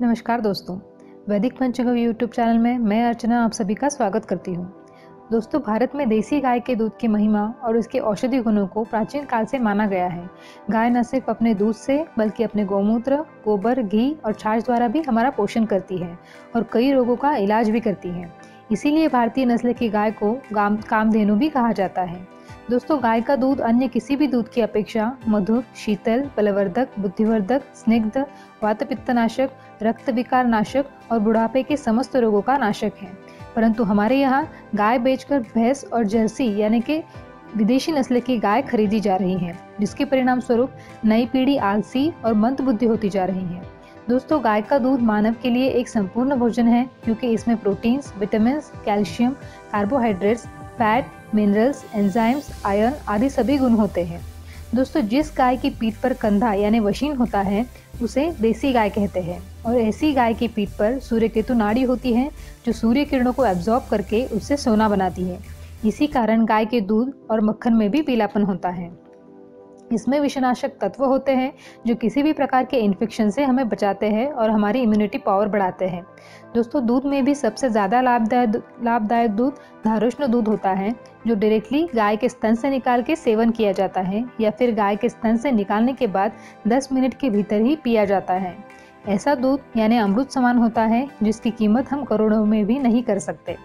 नमस्कार दोस्तों। वैदिक पंचगव यूट्यूब चैनल में मैं अर्चना आप सभी का स्वागत करती हूँ। दोस्तों, भारत में देसी गाय के दूध की महिमा और उसके औषधि गुणों को प्राचीन काल से माना गया है। गाय न सिर्फ़ अपने दूध से, बल्कि अपने गौमूत्र, गोबर, घी और छाछ द्वारा भी हमारा पोषण करती है और कई रोगों का इलाज भी करती है। इसीलिए भारतीय नस्ल की गाय को कामधेनु भी कहा जाता है। दोस्तों, गाय का दूध अन्य किसी भी दूध की अपेक्षा मधुर, शीतल, बलवर्धक, बुद्धिवर्धक, स्निग्ध वात पित्तनाशक रक्त विकार नाशक और बुढ़ापे के समस्त रोगों का नाशक है। परंतु हमारे यहाँ गाय बेचकर भैंस और जर्सी, यानी कि विदेशी नस्ल की गाय खरीदी जा रही है, जिसके परिणाम स्वरूप नई पीढ़ी आलसी और मंद बुद्धि होती जा रही है। दोस्तों, गाय का दूध मानव के लिए एक संपूर्ण भोजन है, क्योंकि इसमें proteins vitamin calcium, carbohydrates fat, minerals, enzymes, iron आदि सभी गुण होते हैं। दोस्तों, जिस गाय की पीठ पर कंधा यानी वशीन होता है, उसे देसी गाय कहते हैं। और ऐसी गाय की पीठ पर सूर्य केतु नाड़ी होती है, जो सूर्य किरणों को एब्जॉर्ब करके उससे सोना बनाती है। इसी कारण गाय के दूध और मक्खन में भी पीलापन होता है। इसमें विषनाशक तत्व होते हैं, जो किसी भी प्रकार के इन्फेक्शन से हमें बचाते हैं और हमारी इम्यूनिटी पावर बढ़ाते हैं। दोस्तों, दूध में भी सबसे ज़्यादा लाभदायक लाभदायक दूध धारोष्ण दूध होता है, जो डायरेक्टली गाय के स्तन से निकाल के सेवन किया जाता है या फिर गाय के स्तन से निकालने के बाद 10 मिनट के भीतर ही पिया जाता है। ऐसा दूध यानी अमृत समान होता है, जिसकी कीमत हम करोड़ों में भी नहीं कर सकते।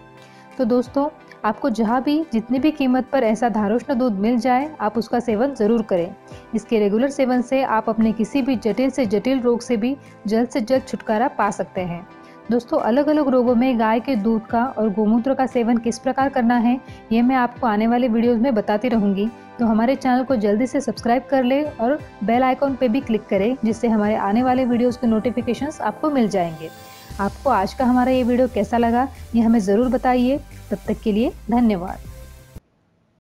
तो दोस्तों आपको जहाँ भी, जितनी भी कीमत पर ऐसा धारोष्ण दूध मिल जाए, आप उसका सेवन ज़रूर करें। इसके रेगुलर सेवन से आप अपने किसी भी जटिल से जटिल रोग से भी जल्द से जल्द छुटकारा पा सकते हैं। दोस्तों अलग अलग रोगों में गाय के दूध का और गोमूत्र का सेवन किस प्रकार करना है, ये मैं आपको आने वाले वीडियोस में बताती रहूँगी। तो हमारे चैनल को जल्दी से सब्सक्राइब कर ले और बेल आइकॉन पे भी क्लिक करें, जिससे हमारे आने वाले वीडियोस के नोटिफिकेशंस आपको मिल जाएँगे। आपको आज का हमारा ये वीडियो कैसा लगा ये हमें ज़रूर बताइए। तब तक के लिए धन्यवाद।